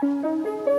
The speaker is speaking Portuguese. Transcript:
Música